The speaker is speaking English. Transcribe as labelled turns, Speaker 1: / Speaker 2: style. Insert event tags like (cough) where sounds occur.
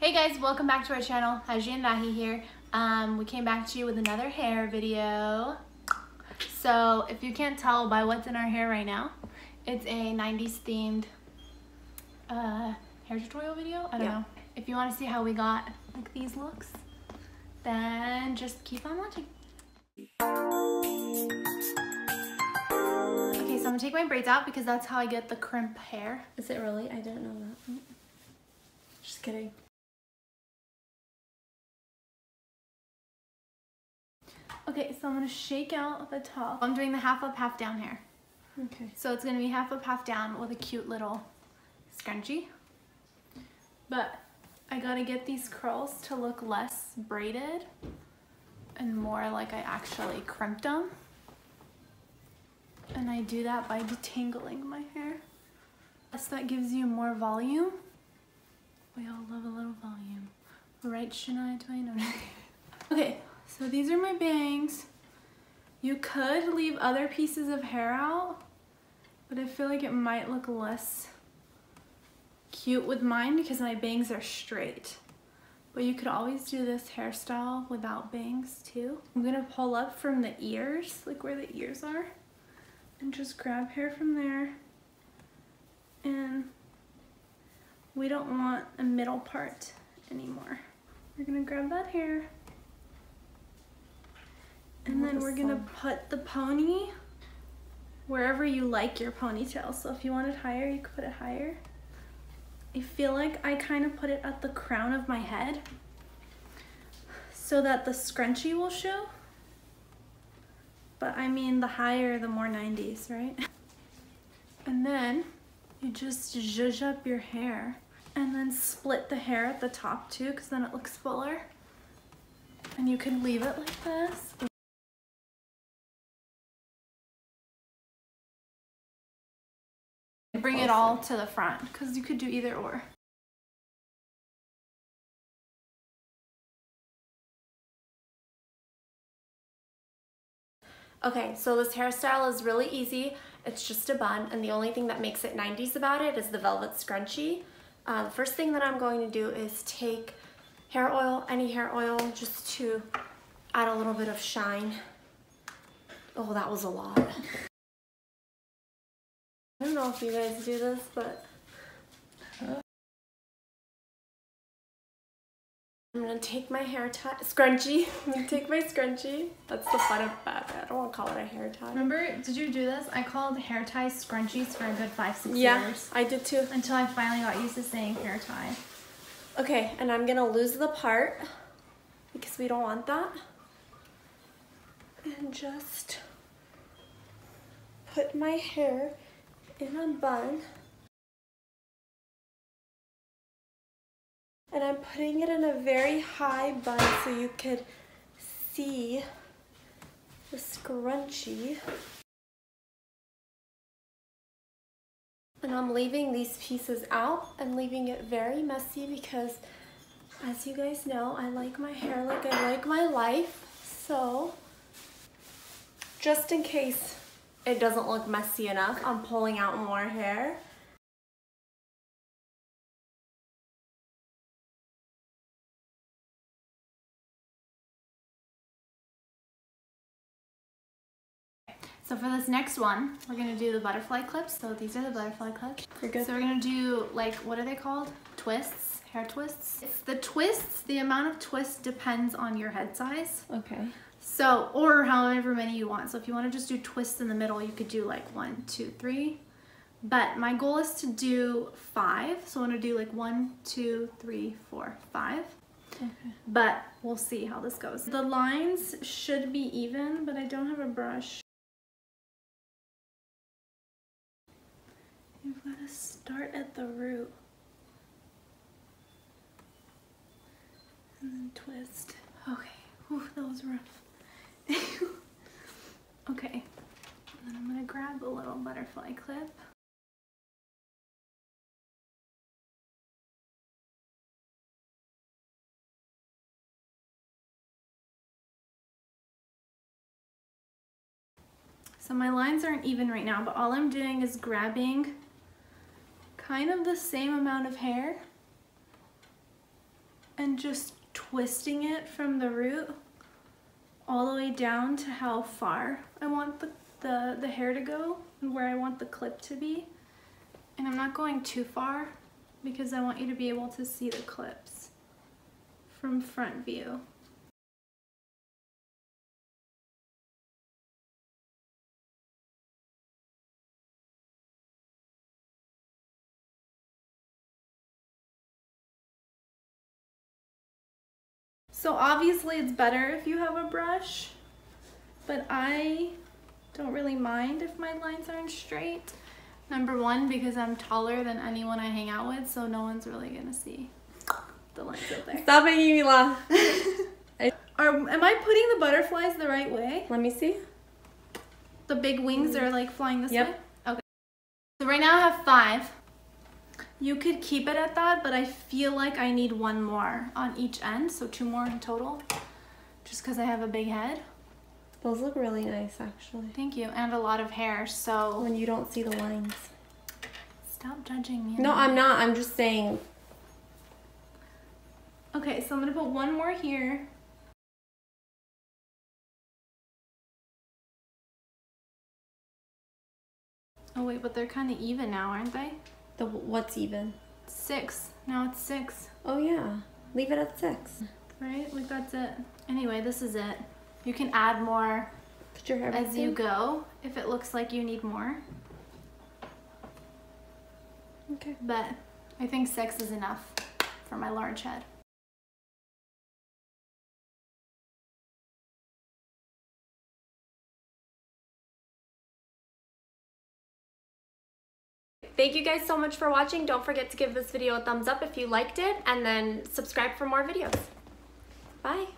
Speaker 1: Hey guys, welcome back to our channel. Hezhi and Mahi here. Um, we came back to you with another hair video. So if you can't tell by what's in our hair right now, it's a 90s themed uh, hair tutorial video. I don't
Speaker 2: Yeah.
Speaker 1: know. If you want to see how we got like these looks, then just keep on watching. Okay, so I'm gonna take my braids out because that's how I get the crimp hair.
Speaker 2: Is it really? I didn't know that. Just kidding.
Speaker 1: Okay, so I'm gonna shake out the top. I'm doing the half up, half down hair.
Speaker 2: Okay.
Speaker 1: So it's gonna be half up, half down with a cute little scrunchie. But I gotta get these curls to look less braided and more like I actually crimped them. And I do that by detangling my hair. So that gives you more volume. We all love a little volume. Right, Shania Twain? (laughs) Okay, so these are my bangs. You could leave other pieces of hair out, but I feel like it might look less cute with mine because my bangs are straight. But you could always do this hairstyle without bangs too. I'm gonna pull up from the ears, like where the ears are, and just grab hair from there. And we don't want a middle part anymore. We're gonna grab that hair. And then we're gonna put the pony wherever you like your ponytail. So if you want it higher, you could put it higher. I feel like I kind of put it at the crown of my head so that the scrunchie will show. But I mean, the higher, the more 90s, right? And then you just zhuzh up your hair and then split the hair at the top too because then it looks fuller. And you can leave it like this. It all to the front because you could do either or.
Speaker 2: Okay, so this hairstyle is really easy. It's just a bun, and the only thing that makes it 90s about it is the velvet scrunchie. Uh, the first thing that I'm going to do is take hair oil, any hair oil, just to add a little bit of shine. Oh, that was a lot. I don't know if you guys do this, but I'm gonna take my hair tie, scrunchie. (laughs) I'm gonna take my scrunchie. That's the fun of that. I don't want to call it a hair tie.
Speaker 1: Remember, did you do this? I called hair ties scrunchies for a good five, six
Speaker 2: Yeah,
Speaker 1: years.
Speaker 2: I did too.
Speaker 1: Until I finally got used to saying hair tie.
Speaker 2: Okay, and I'm gonna lose the part because we don't want that. And just put my hair in a bun. And I'm putting it in a very high bun so you could see the scrunchie. And I'm leaving these pieces out and leaving it very messy because as you guys know, I like my hair like I like my life. So just in case it doesn't look messy enough, I'm pulling out more hair.
Speaker 1: So for this next one, we're gonna do the butterfly clips. So these are the butterfly clips.
Speaker 2: You're good.
Speaker 1: So we're gonna do like, what are they called? Twists, hair twists. It's the twists, the amount of twist depends on your head size.
Speaker 2: Okay.
Speaker 1: So, or however many you want. So if you wanna just do twists in the middle, you could do like one, two, three. But my goal is to do five. So I wanna do like one, two, three, four, five.
Speaker 2: Okay.
Speaker 1: But we'll see how this goes. The lines should be even, but I don't have a brush. You've got to start at the root. And then twist. Okay. Whew, that was rough. (laughs) okay. And then I'm to grab a little butterfly clip. So my lines aren't even right now, but all I'm doing is grabbing kind of the same amount of hair and just twisting it from the root all the way down to how far I want the, the, the hair to go and where I want the clip to be. And I'm not going too far because I want you to be able to see the clips from front view. So obviously it's better if you have a brush, but I don't really mind if my lines aren't straight. Number one, because I'm taller than anyone I hang out with, so no one's really gonna see the lines up there.
Speaker 2: Stop making me laugh. (laughs)
Speaker 1: Are, am I putting the butterflies the right way?
Speaker 2: Let me see.
Speaker 1: The big wings are like flying this
Speaker 2: Yep.
Speaker 1: way? Okay. So right now I have five. You could keep it at that, but I feel like I need one more on each end, so two more in total, just because I have a big head.
Speaker 2: Those look really nice, actually.
Speaker 1: Thank you, and a lot of hair, so
Speaker 2: When you don't see the lines.
Speaker 1: stop judging me.
Speaker 2: No, I'm not. I'm just saying.
Speaker 1: Okay, so I'm gonna put one more here. Oh wait, but they're kind of even now, aren't they?
Speaker 2: The what's even?
Speaker 1: Six. Now it's six.
Speaker 2: Oh yeah. Leave it at six.
Speaker 1: Right? Like that's it. Anyway, this is it. You can add more
Speaker 2: Put your hair
Speaker 1: as you go if it looks like you need more.
Speaker 2: Okay.
Speaker 1: But I think six is enough for my large head.
Speaker 2: Thank you guys so much for watching. Don't forget to give this video a thumbs up if you liked it and then subscribe for more videos. Bye.